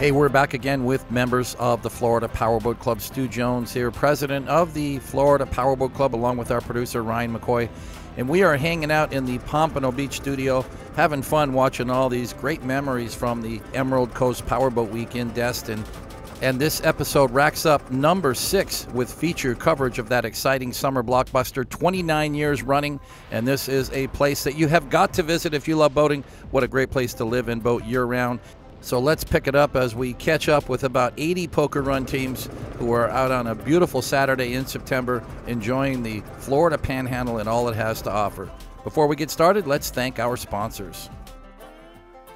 Hey, we're back again with members of the Florida Powerboat Club. Stu Jones here, president of the Florida Powerboat Club, along with our producer Ryan McCoy. And we are hanging out in the Pompano Beach studio, having fun watching all these great memories from the Emerald Coast Powerboat Week in Destin. And this episode racks up number six with feature coverage of that exciting summer blockbuster, 29 years running. And this is a place that you have got to visit if you love boating. What a great place to live and boat year round. So let's pick it up as we catch up with about 80 poker run teams who are out on a beautiful Saturday in September enjoying the Florida Panhandle and all it has to offer. Before we get started, let's thank our sponsors.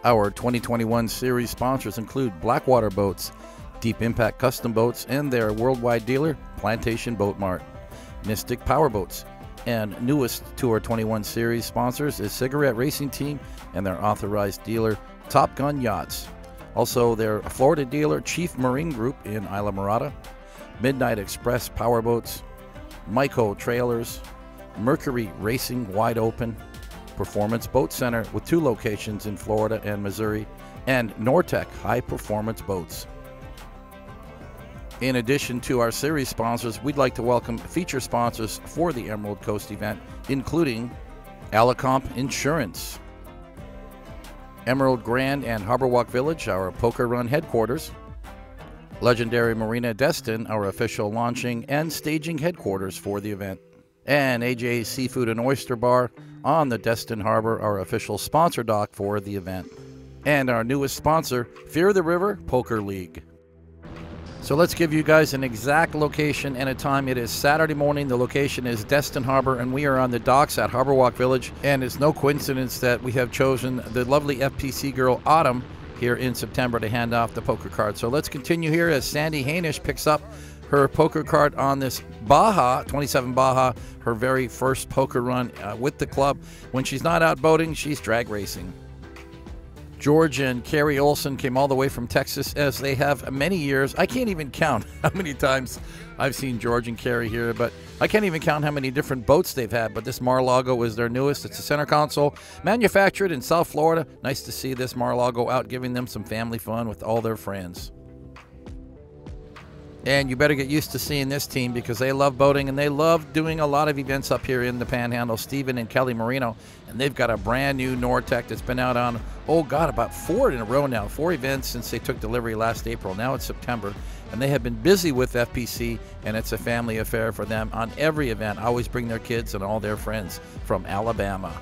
Our 2021 series sponsors include Blackwater Boats, Deep Impact Custom Boats, and their worldwide dealer, Plantation Boat Mart, Mystic Powerboats, and newest Tour 21 series sponsors is Cigarette Racing Team and their authorized dealer, Top Gun Yachts. Also, their Florida dealer, Chief Marine Group in Islamorada, Midnight Express Powerboats, Myco Trailers, Mercury Racing Wide Open, Performance Boat Center with two locations in Florida and Missouri, and Nortec High Performance Boats. In addition to our series sponsors, we'd like to welcome feature sponsors for the Emerald Coast event, including Alicomp Insurance, Emerald Grand and Harbor Walk Village, our poker run headquarters, Legendary Marina Destin, our official launching and staging headquarters for the event, and AJ's Seafood and Oyster Bar on the Destin Harbor, our official sponsor dock for the event, and our newest sponsor, Fear the River Poker League. So let's give you guys an exact location and a time. It is Saturday morning. The location is Destin Harbor, and we are on the docks at Harbor Walk Village. And it's no coincidence that we have chosen the lovely FPC girl Autumn here in September to hand off the poker card. So let's continue here as Sandy Hainish picks up her poker card on this Baja 27 Baja, her very first poker run uh, with the club. When she's not out boating, she's drag racing. George and Carrie Olson came all the way from Texas, as they have many years. I can't even count how many times I've seen George and Carrie here, but I can't even count how many different boats they've had. But this Mar-Lago is their newest. It's a center console, manufactured in South Florida. Nice to see this Mar-Lago out giving them some family fun with all their friends. And you better get used to seeing this team because they love boating and they love doing a lot of events up here in the Panhandle. Stephen and Kelly Marino, and they've got a brand new Nortec that's been out on, oh God, about four in a row now. Four events since they took delivery last April. Now it's September. And they have been busy with FPC, and it's a family affair for them on every event. Always bring their kids and all their friends from Alabama.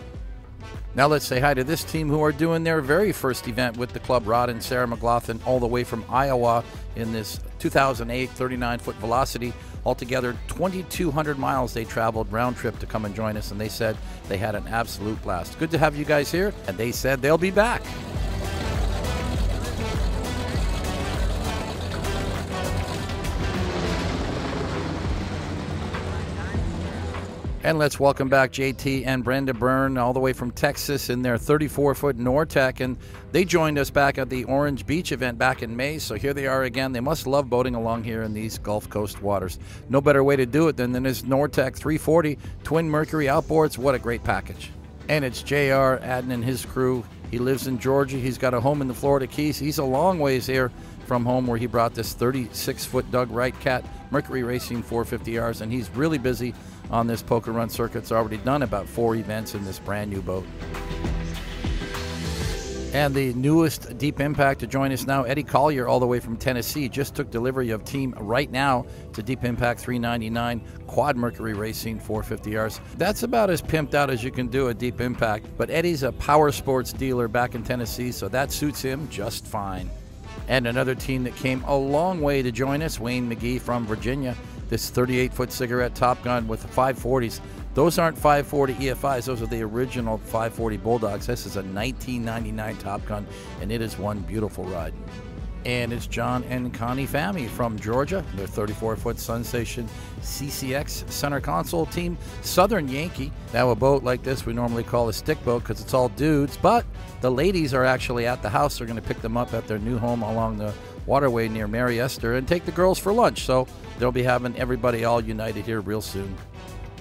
Now let's say hi to this team who are doing their very first event with the club, Rod and Sarah McLaughlin, all the way from Iowa in this 2008 39 foot velocity. Altogether, 2,200 miles they traveled round trip to come and join us, and they said they had an absolute blast. Good to have you guys here, and they said they'll be back. And let's welcome back JT and Brenda Byrne, all the way from Texas in their 34 foot Nortec. And they joined us back at the Orange Beach event back in May. So here they are again. They must love boating along here in these Gulf Coast waters. No better way to do it than, than this Nortec 340 Twin Mercury outboards. What a great package. And it's JR Adden and his crew. He lives in Georgia. He's got a home in the Florida Keys. He's a long ways here from home where he brought this 36 foot Doug Wright Cat Mercury Racing 450Rs. And he's really busy on this poker run circuit's already done about four events in this brand new boat. And the newest Deep Impact to join us now, Eddie Collier, all the way from Tennessee, just took delivery of Team Right Now to Deep Impact 399 Quad Mercury Racing 450Rs. That's about as pimped out as you can do a Deep Impact, but Eddie's a power sports dealer back in Tennessee, so that suits him just fine. And another team that came a long way to join us, Wayne McGee from Virginia this 38 foot cigarette Top Gun with the 540s. Those aren't 540 EFIs, those are the original 540 Bulldogs. This is a 1999 Top Gun, and it is one beautiful ride. And it's John and Connie Fami from Georgia, their 34 foot Sunsation CCX center console team, Southern Yankee. Now, a boat like this we normally call a stick boat because it's all dudes, but the ladies are actually at the house. They're going to pick them up at their new home along the waterway near Mary Esther and take the girls for lunch. So they'll be having everybody all united here real soon.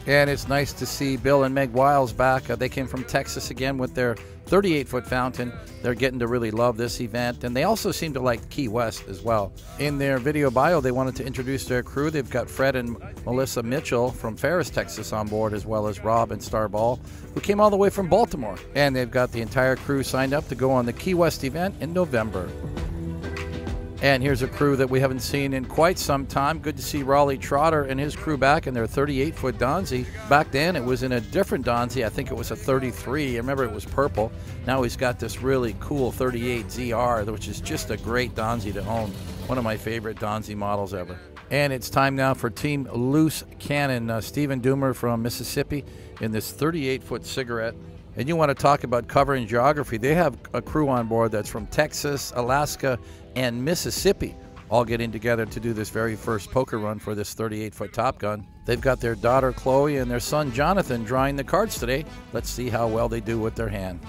And it's nice to see Bill and Meg Wiles back. Uh, they came from Texas again with their 38 foot fountain. They're getting to really love this event, and they also seem to like Key West as well. In their video bio, they wanted to introduce their crew. They've got Fred and Melissa Mitchell from Ferris, Texas on board, as well as Rob and Starball, who came all the way from Baltimore. And they've got the entire crew signed up to go on the Key West event in November. And here's a crew that we haven't seen in quite some time. Good to see Raleigh Trotter and his crew back in their 38 foot Donzi. Back then, it was in a different Donzi. I think it was a 33. I remember it was purple. Now he's got this really cool 38 ZR, which is just a great Donzi to own. One of my favorite Donzi models ever. And it's time now for Team Loose Cannon. Uh, Stephen Doomer from Mississippi in this 38 foot cigarette and you want to talk about covering geography, they have a crew on board that's from Texas, Alaska, and Mississippi all getting together to do this very first poker run for this 38 foot Top Gun. They've got their daughter Chloe and their son Jonathan drawing the cards today. Let's see how well they do with their hand.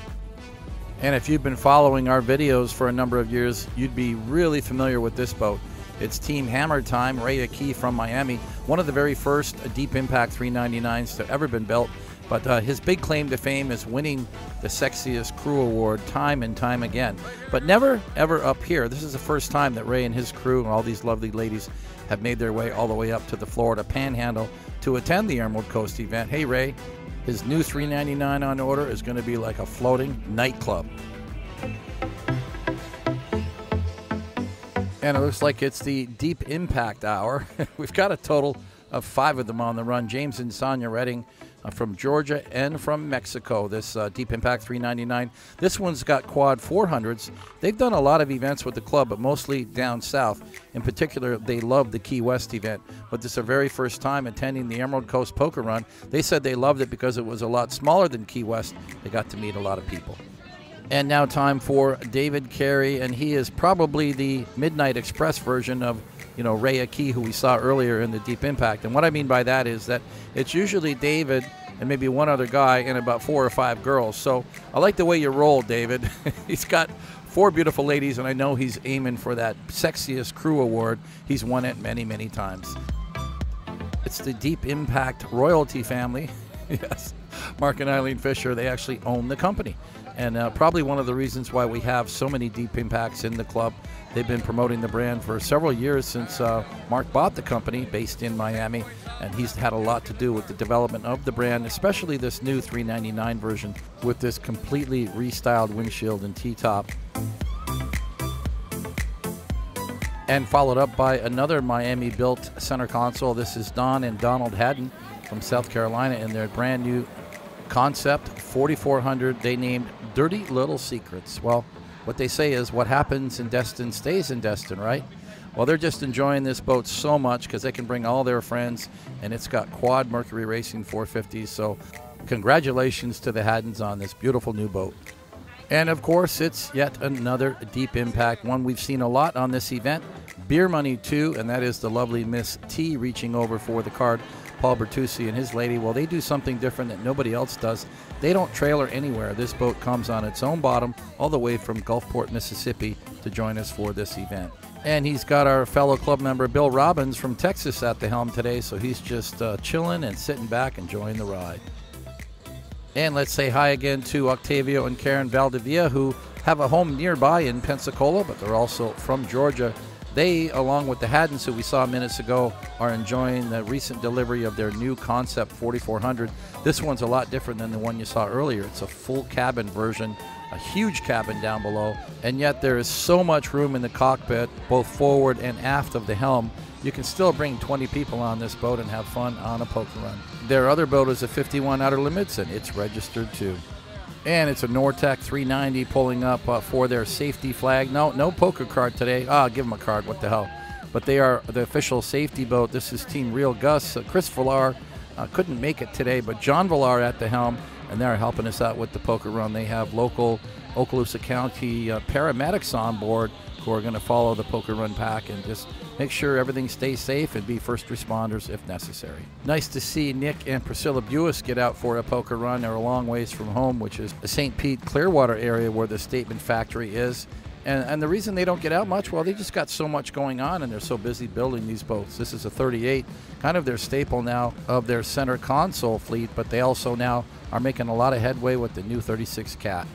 And if you've been following our videos for a number of years, you'd be really familiar with this boat. It's Team Hammer Time, Ray Akee from Miami, one of the very first Deep Impact 399s to ever been built. But uh, his big claim to fame is winning the Sexiest Crew Award time and time again. But never, ever up here. This is the first time that Ray and his crew and all these lovely ladies have made their way all the way up to the Florida Panhandle to attend the Emerald Coast event. Hey, Ray, his new 399 on order is going to be like a floating nightclub. And it looks like it's the Deep Impact Hour. We've got a total of five of them on the run. James and Sonia Redding uh, from Georgia and from Mexico. This uh, Deep Impact 399. This one's got quad 400s. They've done a lot of events with the club, but mostly down south. In particular, they love the Key West event. But this is their very first time attending the Emerald Coast Poker Run. They said they loved it because it was a lot smaller than Key West. They got to meet a lot of people. And now, time for David Carey, and he is probably the Midnight Express version of you know, Ray Akee, who we saw earlier in the Deep Impact. And what I mean by that is that it's usually David and maybe one other guy and about four or five girls. So I like the way you roll, David. he's got four beautiful ladies, and I know he's aiming for that sexiest crew award. He's won it many, many times. It's the Deep Impact royalty family. yes, Mark and Eileen Fisher, they actually own the company. And uh, probably one of the reasons why we have so many Deep Impacts in the club They've been promoting the brand for several years since uh, Mark bought the company based in Miami, and he's had a lot to do with the development of the brand, especially this new 399 version with this completely restyled windshield and T-top. And followed up by another Miami-built center console. This is Don and Donald Haddon from South Carolina in their brand new concept 4400 they named Dirty Little Secrets. Well, what they say is what happens in Destin stays in Destin, right? Well, they're just enjoying this boat so much because they can bring all their friends, and it's got quad Mercury Racing 450s. So, congratulations to the Haddons on this beautiful new boat. And of course, it's yet another deep impact, one we've seen a lot on this event. Beer Money too, and that is the lovely Miss T reaching over for the card. Paul Bertuzzi and his lady, well, they do something different that nobody else does. They don't trailer anywhere. This boat comes on its own bottom all the way from Gulfport, Mississippi to join us for this event. And he's got our fellow club member Bill Robbins from Texas at the helm today, so he's just uh, chilling and sitting back enjoying the ride. And let's say hi again to Octavio and Karen Valdivia, who have a home nearby in Pensacola, but they're also from Georgia they, along with the Haddons, who we saw minutes ago, are enjoying the recent delivery of their new Concept 4400. This one's a lot different than the one you saw earlier. It's a full cabin version, a huge cabin down below, and yet there is so much room in the cockpit, both forward and aft of the helm. You can still bring 20 people on this boat and have fun on a poker run. Their other boat is a 51 Outer Limits, and it's registered too. And it's a Nortec 390 pulling up uh, for their safety flag. No, no poker card today. Ah, give them a card. What the hell? But they are the official safety boat. This is Team Real Gus. Uh, Chris Villar uh, couldn't make it today, but John Villar at the helm, and they're helping us out with the poker run. They have local Okaloosa County uh, paramedics on board who are going to follow the poker run pack and just make sure everything stays safe and be first responders if necessary. Nice to see Nick and Priscilla Buis get out for a poker run. They're a long ways from home, which is the St. Pete Clearwater area where the Statement Factory is. And, and the reason they don't get out much, well, they just got so much going on and they're so busy building these boats. This is a 38, kind of their staple now of their center console fleet, but they also now are making a lot of headway with the new 36 Cat.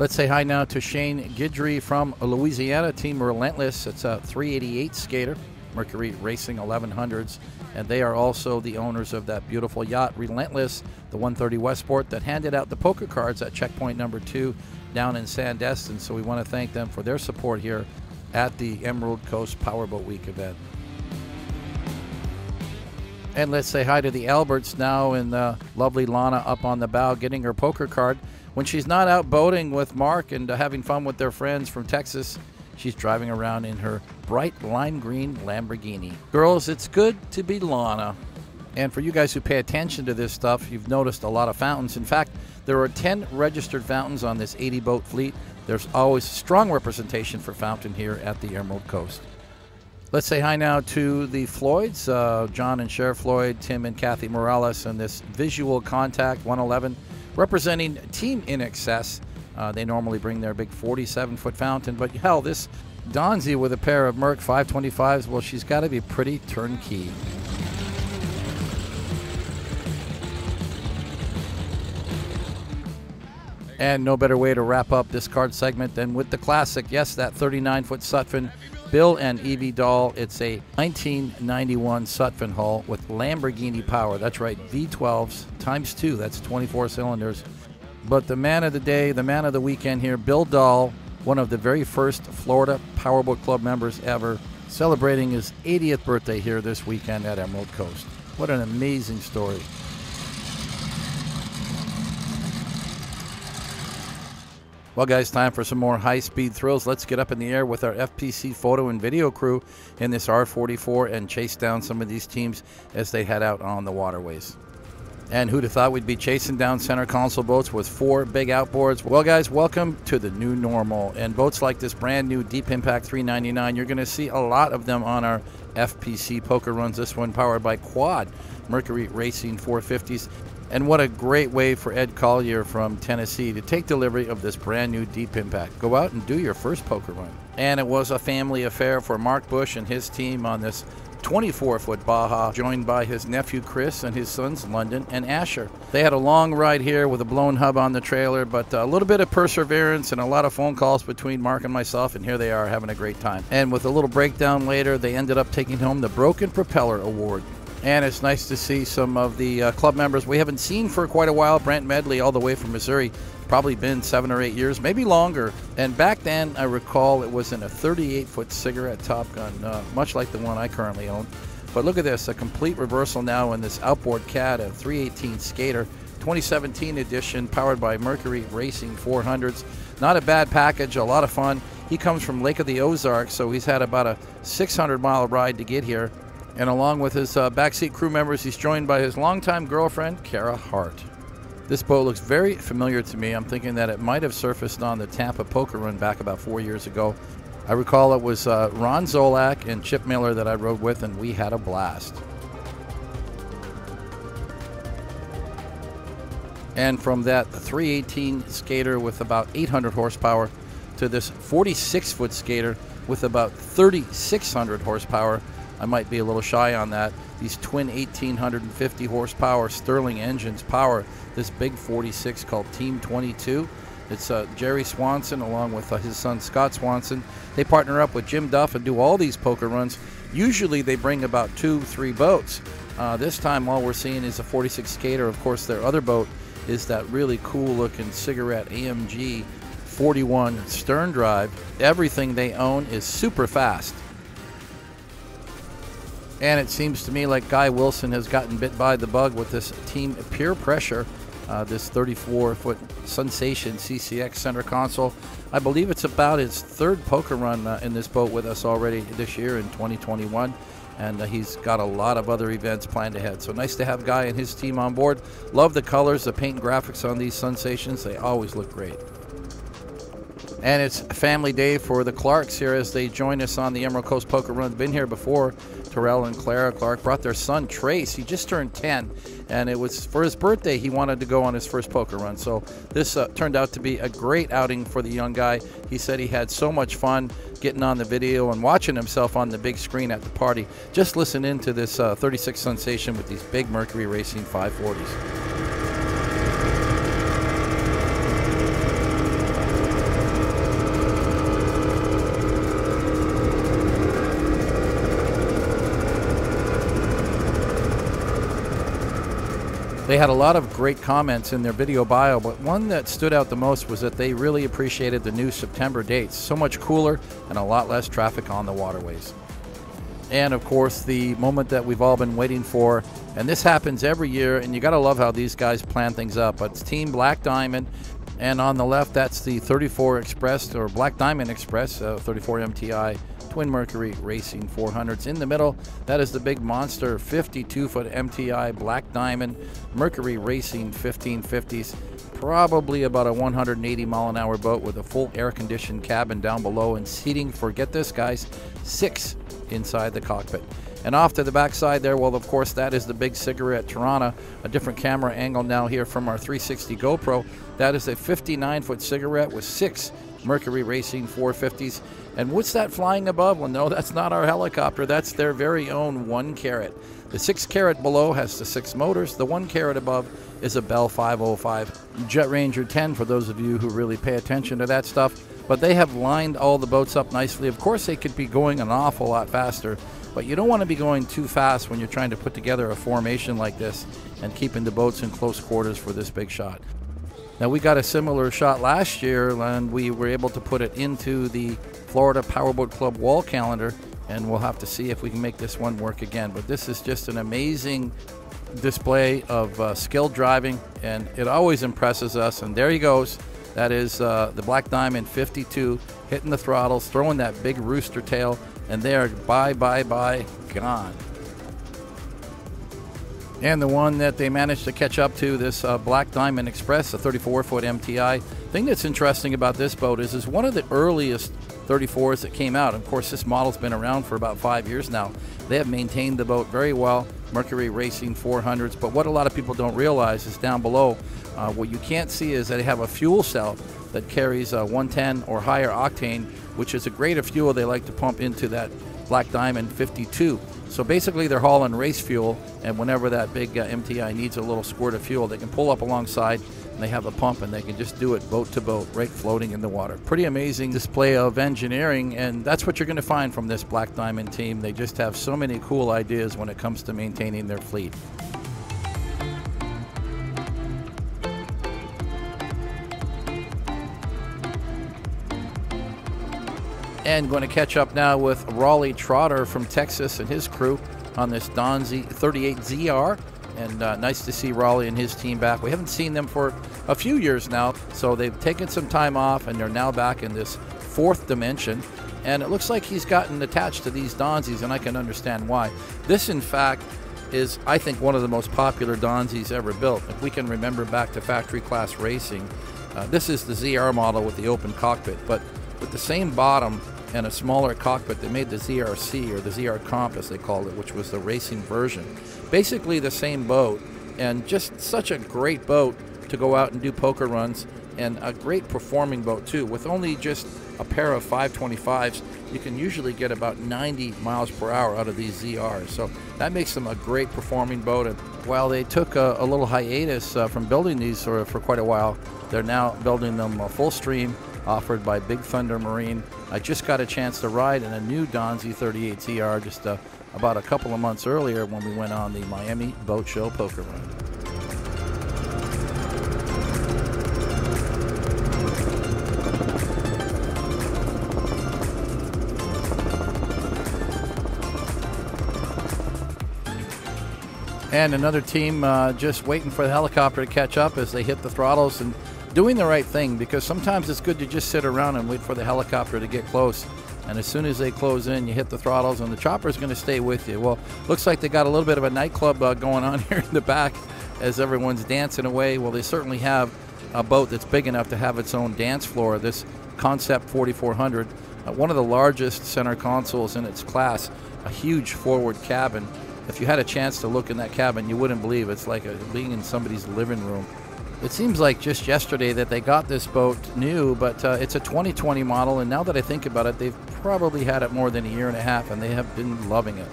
Let's say hi now to Shane Guidry from Louisiana, Team Relentless. It's a 388 skater, Mercury Racing 1100s, and they are also the owners of that beautiful yacht, Relentless, the 130 Westport, that handed out the poker cards at checkpoint number two down in Sandestin. So we want to thank them for their support here at the Emerald Coast Powerboat Week event. And let's say hi to the Alberts now and uh, lovely Lana up on the bow getting her poker card. When she's not out boating with Mark and uh, having fun with their friends from Texas, she's driving around in her bright lime green Lamborghini. Girls, it's good to be Lana. And for you guys who pay attention to this stuff, you've noticed a lot of fountains. In fact, there are 10 registered fountains on this 80 boat fleet. There's always strong representation for fountain here at the Emerald Coast. Let's say hi now to the Floyds, uh, John and Cher Floyd, Tim and Kathy Morales, and this Visual Contact 111 representing Team INXS. Uh, they normally bring their big 47 foot fountain, but hell, this Donzi with a pair of Merc 525s, well, she's got to be pretty turnkey. And no better way to wrap up this card segment than with the classic. Yes, that 39 foot Sutphen Bill and Evie Doll. It's a 1991 Sutphen hull with Lamborghini power. That's right, V12s times two. That's 24 cylinders. But the man of the day, the man of the weekend here, Bill Doll, one of the very first Florida Powerboat Club members ever, celebrating his 80th birthday here this weekend at Emerald Coast. What an amazing story. Well, guys, time for some more high speed thrills. Let's get up in the air with our FPC photo and video crew in this R44 and chase down some of these teams as they head out on the waterways. And who'd have thought we'd be chasing down center console boats with four big outboards? Well, guys, welcome to the new normal. And boats like this brand new Deep Impact 399, you're going to see a lot of them on our FPC poker runs. This one powered by Quad Mercury Racing 450s. And what a great way for Ed Collier from Tennessee to take delivery of this brand new Deep Impact. Go out and do your first poker run. And it was a family affair for Mark Bush and his team on this 24 foot Baja, joined by his nephew Chris and his sons London and Asher. They had a long ride here with a blown hub on the trailer, but a little bit of perseverance and a lot of phone calls between Mark and myself, and here they are having a great time. And with a little breakdown later, they ended up taking home the Broken Propeller Award. And it's nice to see some of the uh, club members we haven't seen for quite a while. Brent Medley, all the way from Missouri, probably been seven or eight years, maybe longer. And back then, I recall it was in a 38 foot cigarette Top Gun, uh, much like the one I currently own. But look at this a complete reversal now in this outboard cat, a 318 skater, 2017 edition, powered by Mercury Racing 400s. Not a bad package, a lot of fun. He comes from Lake of the Ozarks, so he's had about a 600 mile ride to get here. And along with his uh, backseat crew members, he's joined by his longtime girlfriend, Kara Hart. This boat looks very familiar to me. I'm thinking that it might have surfaced on the Tampa Poker Run back about four years ago. I recall it was uh, Ron Zolak and Chip Miller that I rode with, and we had a blast. And from that 318 skater with about 800 horsepower to this 46 foot skater with about 3,600 horsepower, I might be a little shy on that. These twin 1850 horsepower Sterling engines power this big 46 called Team 22. It's uh, Jerry Swanson along with uh, his son Scott Swanson. They partner up with Jim Duff and do all these poker runs. Usually they bring about two, three boats. Uh, this time, all we're seeing is a 46 skater. Of course, their other boat is that really cool looking cigarette AMG 41 stern drive. Everything they own is super fast. And it seems to me like Guy Wilson has gotten bit by the bug with this team peer pressure. Uh, this 34 foot Sunsation CCX center console. I believe it's about his third poker run uh, in this boat with us already this year in 2021. And uh, he's got a lot of other events planned ahead. So nice to have Guy and his team on board. Love the colors, the paint and graphics on these Sunsations. They always look great. And it's family day for the Clarks here as they join us on the Emerald Coast Poker Run. Been here before. Terrell and Clara Clark brought their son Trace. He just turned 10, and it was for his birthday. He wanted to go on his first poker run. So this uh, turned out to be a great outing for the young guy. He said he had so much fun getting on the video and watching himself on the big screen at the party. Just listen into this uh, 36 Sunsation with these big Mercury Racing 540s. They had a lot of great comments in their video bio, but one that stood out the most was that they really appreciated the new September dates. So much cooler and a lot less traffic on the waterways. And of course, the moment that we've all been waiting for, and this happens every year, and you got to love how these guys plan things up. But it's Team Black Diamond, and on the left, that's the 34 Express or Black Diamond Express, uh, 34 MTI Twin Mercury Racing 400s. In the middle, that is the big monster 52 foot MTI Black Diamond Mercury Racing 1550s. Probably about a 180 mile an hour boat with a full air conditioned cabin down below and seating for, get this, guys, six inside the cockpit. And off to the backside there, well, of course, that is the big cigarette Toronto. A different camera angle now here from our 360 GoPro. That is a 59 foot cigarette with six Mercury Racing 450s. And what's that flying above? Well, no, that's not our helicopter. That's their very own one carat. The six carat below has the six motors. The one carat above is a Bell 505 Jet Ranger 10 for those of you who really pay attention to that stuff. But they have lined all the boats up nicely. Of course, they could be going an awful lot faster, but you don't want to be going too fast when you're trying to put together a formation like this and keeping the boats in close quarters for this big shot. Now, we got a similar shot last year, and we were able to put it into the Florida Powerboat Club wall calendar, and we'll have to see if we can make this one work again. But this is just an amazing display of uh, skilled driving, and it always impresses us. And there he goes. That is uh, the Black Diamond 52 hitting the throttles, throwing that big rooster tail, and there, bye, bye, bye, gone and the one that they managed to catch up to, this uh, Black Diamond Express, a 34-foot MTI. thing that's interesting about this boat is is one of the earliest 34s that came out. Of course, this model's been around for about five years now. They have maintained the boat very well. Mercury Racing 400s. But what a lot of people don't realize is down below, uh, what you can't see is that they have a fuel cell that carries a 110 or higher octane, which is a grade of fuel they like to pump into that Black Diamond 52. So basically, they're hauling race fuel, and whenever that big uh, MTI needs a little squirt of fuel, they can pull up alongside and they have a pump and they can just do it boat to boat, right floating in the water. Pretty amazing display of engineering, and that's what you're going to find from this Black Diamond team. They just have so many cool ideas when it comes to maintaining their fleet. And going to catch up now with Raleigh Trotter from Texas and his crew on this Donzi 38ZR. And uh, nice to see Raleigh and his team back. We haven't seen them for a few years now, so they've taken some time off and they're now back in this fourth dimension. And it looks like he's gotten attached to these Donzis, and I can understand why. This, in fact, is, I think, one of the most popular Donzis ever built. If we can remember back to factory class racing, uh, this is the ZR model with the open cockpit, but with the same bottom and a smaller cockpit. They made the ZRC or the ZR Comp as they called it, which was the racing version. Basically the same boat, and just such a great boat to go out and do poker runs, and a great performing boat too. With only just a pair of 525s, you can usually get about 90 miles per hour out of these ZRs. So that makes them a great performing boat. And while they took a, a little hiatus uh, from building these for, for quite a while, they're now building them full stream offered by Big Thunder Marine. I just got a chance to ride in a new Donzi 38ZR just uh, about a couple of months earlier when we went on the Miami Boat Show poker run. And another team uh, just waiting for the helicopter to catch up as they hit the throttles and doing the right thing because sometimes it's good to just sit around and wait for the helicopter to get close. And as soon as they close in, you hit the throttles, and the chopper is going to stay with you. Well, looks like they got a little bit of a nightclub uh, going on here in the back as everyone's dancing away. Well, they certainly have a boat that's big enough to have its own dance floor. This Concept 4400, uh, one of the largest center consoles in its class. a huge forward cabin. If you had a chance to look in that cabin, you wouldn't believe it's like a, being in somebody's living room. It seems like just yesterday that they got this boat new, but uh, it's a 2020 model, and now that I think about it, they've probably had it more than a year and a half, and they have been loving it.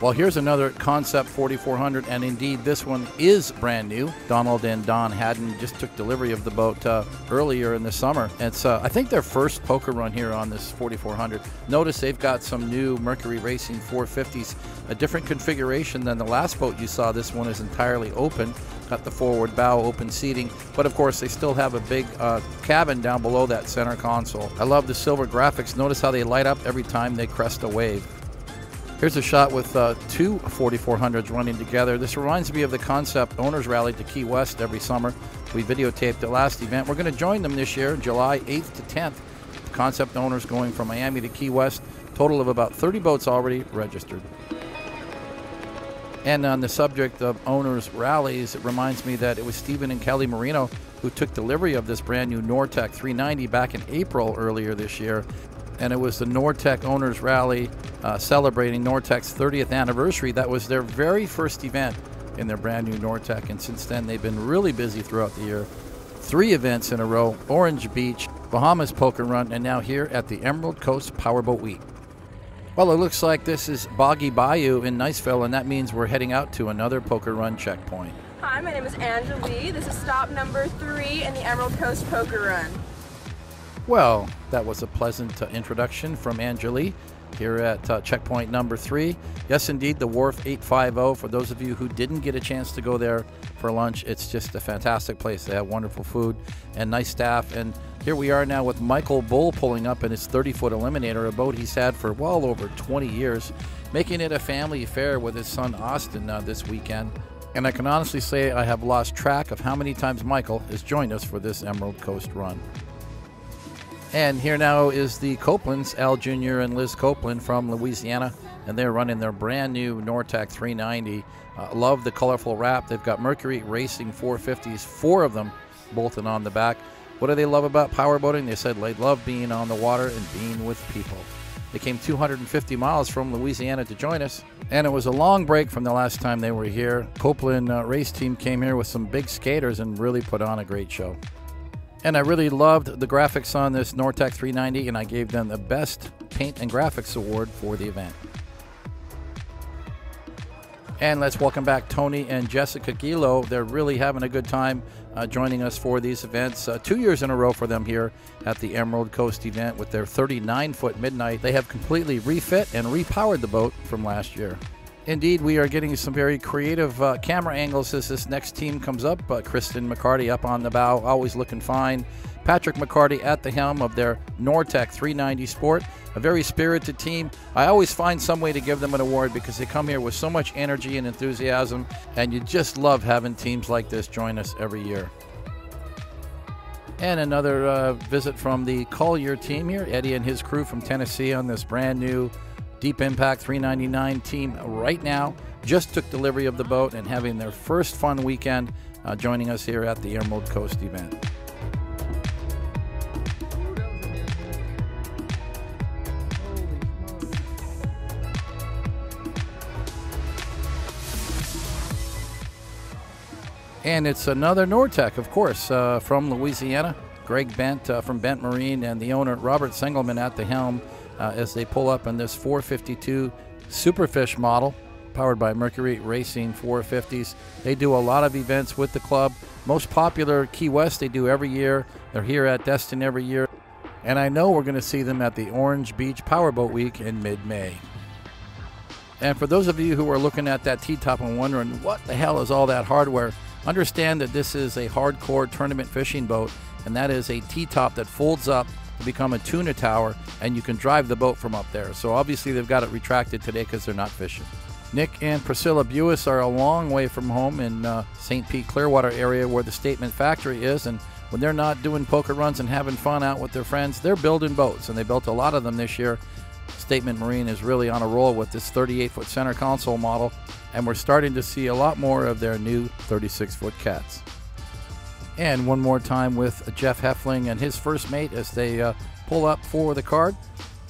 Well, here's another Concept 4400, and indeed this one is brand new. Donald and Don Haddon just took delivery of the boat uh, earlier in the summer. It's, uh, I think, their first poker run here on this 4400. Notice they've got some new Mercury Racing 450s, a different configuration than the last boat you saw. This one is entirely open, got the forward bow, open seating, but of course they still have a big uh, cabin down below that center console. I love the silver graphics. Notice how they light up every time they crest a wave. Here's a shot with uh, two 4400s running together. This reminds me of the concept owners rally to Key West every summer. We videotaped the last event. We're going to join them this year, July 8th to 10th. Concept owners going from Miami to Key West. Total of about 30 boats already registered. And on the subject of owners rallies, it reminds me that it was Stephen and Kelly Marino who took delivery of this brand new Nortec 390 back in April earlier this year and it was the Nortec Owners Rally uh, celebrating Nortec's 30th anniversary. That was their very first event in their brand new Nortec, and since then they've been really busy throughout the year. Three events in a row Orange Beach, Bahamas Poker Run, and now here at the Emerald Coast Powerboat Week. Well, it looks like this is Boggy Bayou in Niceville, and that means we're heading out to another poker run checkpoint. Hi, my name is Angela This is stop number three in the Emerald Coast Poker Run. Well, that was a pleasant uh, introduction from Angeli here at uh, checkpoint number three. Yes, indeed, the Wharf 850. For those of you who didn't get a chance to go there for lunch, it's just a fantastic place. They have wonderful food and nice staff. And here we are now with Michael Bull pulling up in his 30 foot Eliminator, a boat he's had for well over 20 years, making it a family affair with his son Austin uh, this weekend. And I can honestly say I have lost track of how many times Michael has joined us for this Emerald Coast run. And here now is the Copelands, Al Jr. and Liz Copeland from Louisiana, and they're running their brand new Nortec 390. Uh, love the colorful wrap. They've got Mercury Racing 450s, four of them bolted on the back. What do they love about powerboating? They said they love being on the water and being with people. They came 250 miles from Louisiana to join us, and it was a long break from the last time they were here. Copeland uh, race team came here with some big skaters and really put on a great show. And I really loved the graphics on this Nortec 390, and I gave them the Best Paint and Graphics Award for the event. And let's welcome back Tony and Jessica Gilo. They're really having a good time uh, joining us for these events. Uh, two years in a row for them here at the Emerald Coast event with their 39 foot midnight. They have completely refit and repowered the boat from last year. Indeed, we are getting some very creative uh, camera angles as this next team comes up. Uh, Kristen McCarty up on the bow, always looking fine. Patrick McCarty at the helm of their Nortec 390 Sport, a very spirited team. I always find some way to give them an award because they come here with so much energy and enthusiasm, and you just love having teams like this join us every year. And another uh, visit from the Collier team here, Eddie and his crew from Tennessee on this brand new Deep Impact 399 team right now just took delivery of the boat and having their first fun weekend uh, joining us here at the Emerald Coast event. And it's another Nortec, of course, uh, from Louisiana. Greg Bent uh, from Bent Marine and the owner Robert Sengelman at the helm uh, as they pull up in this 452 Superfish model powered by Mercury Racing 450s. They do a lot of events with the club. Most popular Key West they do every year. They're here at Destin every year. And I know we're going to see them at the Orange Beach Powerboat Week in mid May. And for those of you who are looking at that T top and wondering what the hell is all that hardware, understand that this is a hardcore tournament fishing boat, and that is a T top that folds up to become a tuna tower, and you can drive the boat from up there. So obviously they've got it retracted today because they're not fishing. Nick and Priscilla Buis are a long way from home in uh, St. Pete Clearwater area where the Statement Factory is, and when they're not doing poker runs and having fun out with their friends, they're building boats, and they built a lot of them this year. Statement Marine is really on a roll with this 38 foot center console model, and we're starting to see a lot more of their new 36 foot cats and one more time with Jeff Heffling and his first mate as they uh, pull up for the card.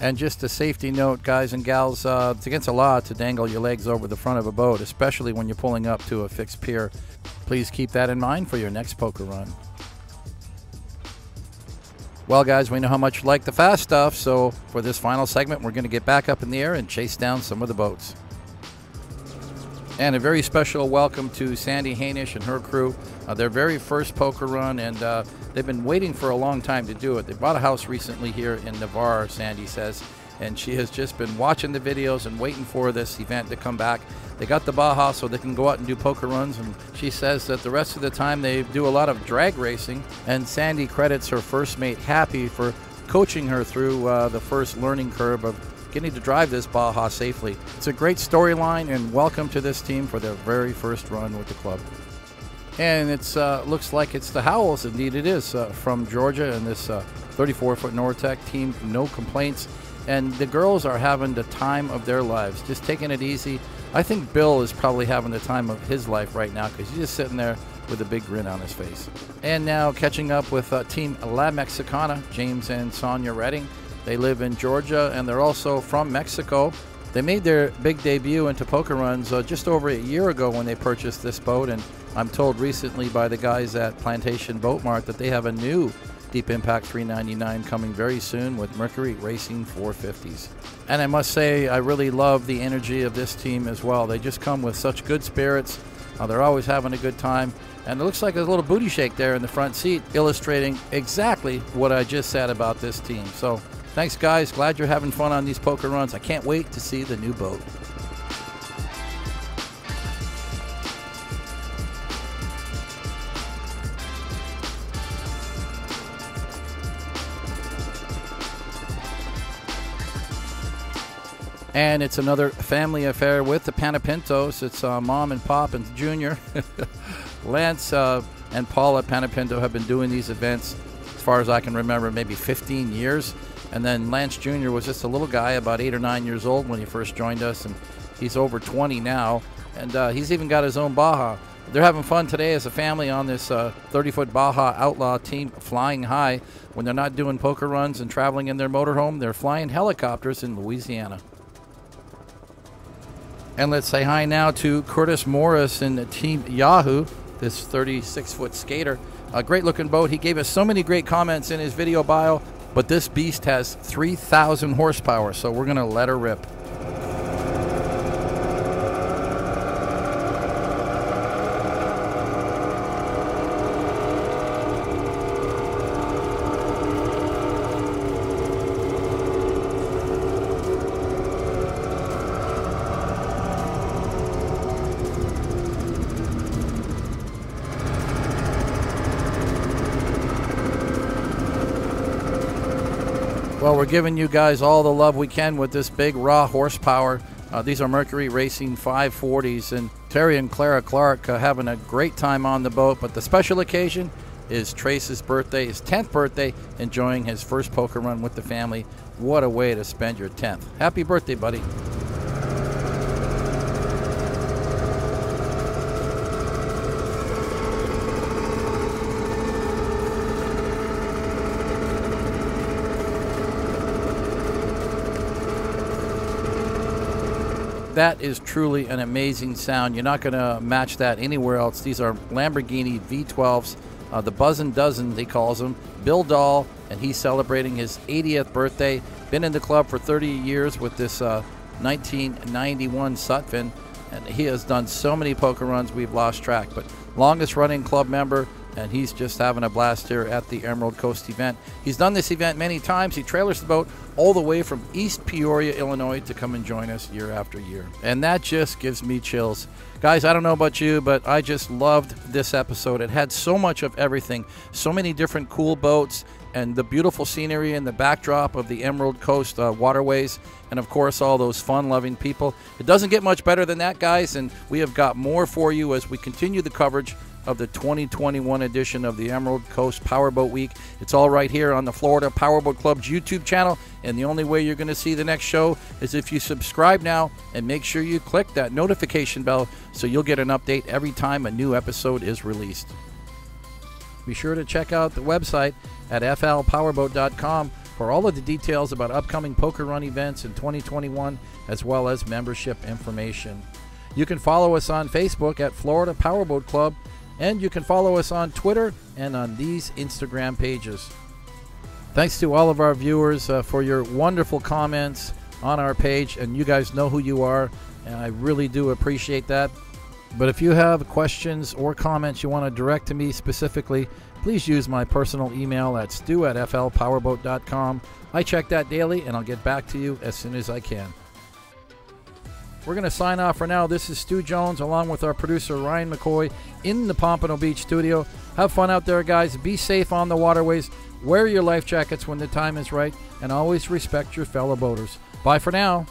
And just a safety note, guys and gals, uh, it's against the law to dangle your legs over the front of a boat, especially when you're pulling up to a fixed pier. Please keep that in mind for your next poker run. Well, guys, we know how much you like the fast stuff, so for this final segment, we're going to get back up in the air and chase down some of the boats. And a very special welcome to Sandy Hainish and her crew. Uh, their very first poker run, and uh, they've been waiting for a long time to do it. They bought a house recently here in Navarre, Sandy says, and she has just been watching the videos and waiting for this event to come back. They got the Baja so they can go out and do poker runs, and she says that the rest of the time they do a lot of drag racing. And Sandy credits her first mate Happy for coaching her through uh, the first learning curve of getting to drive this Baja safely. It's a great storyline, and welcome to this team for their very first run with the club. And it uh, looks like it's the Howells, indeed it is, uh, from Georgia, and this 34 uh, Nortec team, no complaints and the girls are having the time of their lives, just taking it easy. I think Bill is probably having the time of his life right now because he's just sitting there with a big grin on his face. And now catching up with uh, Team La Mexicana, James and Sonia Redding. They live in Georgia and they're also from Mexico. They made their big debut into poker runs uh, just over a year ago when they purchased this boat, and I'm told recently by the guys at Plantation Boat Mart that they have a new Deep Impact 399 coming very soon with Mercury Racing 450s. And I must say, I really love the energy of this team as well. They just come with such good spirits. Uh, they're always having a good time. And it looks like a little booty shake there in the front seat, illustrating exactly what I just said about this team. So thanks, guys. Glad you're having fun on these poker runs. I can't wait to see the new boat. And it's another family affair with the Panepintos. It's uh, mom and pop and junior. Lance uh, and Paula Panepinto have been doing these events, as far as I can remember, maybe 15 years. And then Lance Jr. was just a little guy, about eight or nine years old when he first joined us, and he's over 20 now. And uh, he's even got his own Baja. They're having fun today as a family on this 30 uh, foot Baja Outlaw team flying high. When they're not doing poker runs and traveling in their motorhome, they're flying helicopters in Louisiana. And let's say hi now to Curtis Morris and Team Yahoo, this 36 foot skater. A great looking boat. He gave us so many great comments in his video bio, but this beast has 3,000 horsepower, so we're going to let her rip. Well, we're giving you guys all the love we can with this big raw horsepower. Uh, these are Mercury Racing 540s, and Terry and Clara Clark uh, having a great time on the boat. But the special occasion is Trace's birthday, his 10th birthday, enjoying his first poker run with the family. What a way to spend your 10th. Happy birthday, buddy. That is truly an amazing sound. You're not going to match that anywhere else. These are Lamborghini V12s, uh, the Buzzin' Dozen, he calls them. Bill Dahl, and he's celebrating his 80th birthday. Been in the club for 30 years with this uh, 1991 Sutphen, and he has done so many poker runs we've lost track. But longest running club member, and he's just having a blast here at the Emerald Coast event. He's done this event many times. He trailers the boat all the way from East Peoria, Illinois to come and join us year after year. And that just gives me chills. Guys, I don't know about you, but I just loved this episode. It had so much of everything, so many different cool boats, and the beautiful scenery and the backdrop of the Emerald Coast uh, waterways, and of course, all those fun loving people. It doesn't get much better than that, guys, and we have got more for you as we continue the coverage of the 2021 edition of the Emerald Coast Powerboat Week. It's all right here on the Florida Powerboat Club's YouTube channel, and the only way you're going to see the next show is if you subscribe now and make sure you click that notification bell so you'll get an update every time a new episode is released. Be sure to check out the website at flpowerboat.com for all of the details about upcoming poker run events in 2021, as well as membership information. You can follow us on Facebook at Florida Powerboat Club, and you can follow us on Twitter and on these Instagram pages. Thanks to all of our viewers uh, for your wonderful comments on our page, and you guys know who you are, and I really do appreciate that. But if you have questions or comments you want to direct to me specifically, please use my personal email at stu at flpowerboat.com. I check that daily, and I'll get back to you as soon as I can. We're going to sign off for now. This is Stu Jones along with our producer Ryan McCoy in the Pompano Beach studio. Have fun out there, guys. Be safe on the waterways. Wear your life jackets when the time is right, and always respect your fellow boaters. Bye for now.